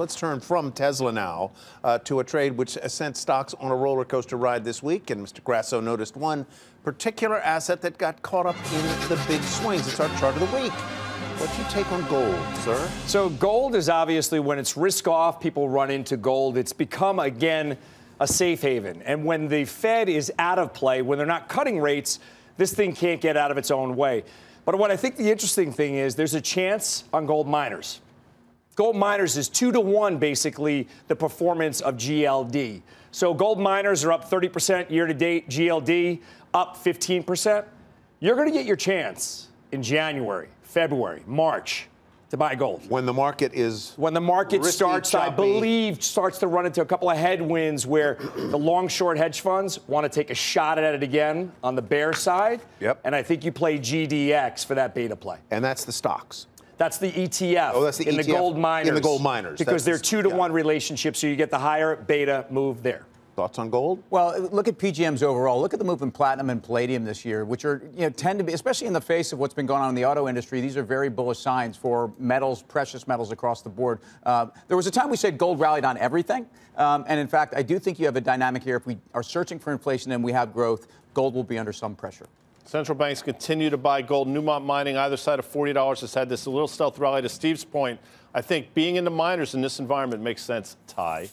Let's turn from Tesla now uh, to a trade which sent stocks on a roller coaster ride this week. And Mr. Grasso noticed one particular asset that got caught up in the big swings. It's our chart of the week. What's your take on gold, sir? So gold is obviously when it's risk off, people run into gold. It's become again a safe haven. And when the Fed is out of play, when they're not cutting rates, this thing can't get out of its own way. But what I think the interesting thing is there's a chance on gold miners. Gold miners is two to one, basically, the performance of GLD. So gold miners are up 30% year to date, GLD up 15%. You're going to get your chance in January, February, March to buy gold. When the market is When the market risky, starts, I believe, starts to run into a couple of headwinds where the long short hedge funds want to take a shot at it again on the bear side. Yep. And I think you play GDX for that beta play. and that's the stocks. That's the ETF. Oh, that's the in the gold miners. in the gold miners. Because That's they're two to yeah. one relationships, so you get the higher beta move there. Thoughts on gold? Well, look at PGMs overall. Look at the move in platinum and palladium this year, which are you know tend to be, especially in the face of what's been going on in the auto industry. These are very bullish signs for metals, precious metals across the board. Uh, there was a time we said gold rallied on everything, um, and in fact, I do think you have a dynamic here. If we are searching for inflation and we have growth, gold will be under some pressure. Central banks continue to buy gold. Newmont Mining, either side of $40, has had this little stealth rally. To Steve's point, I think being in the miners in this environment makes sense. Ty.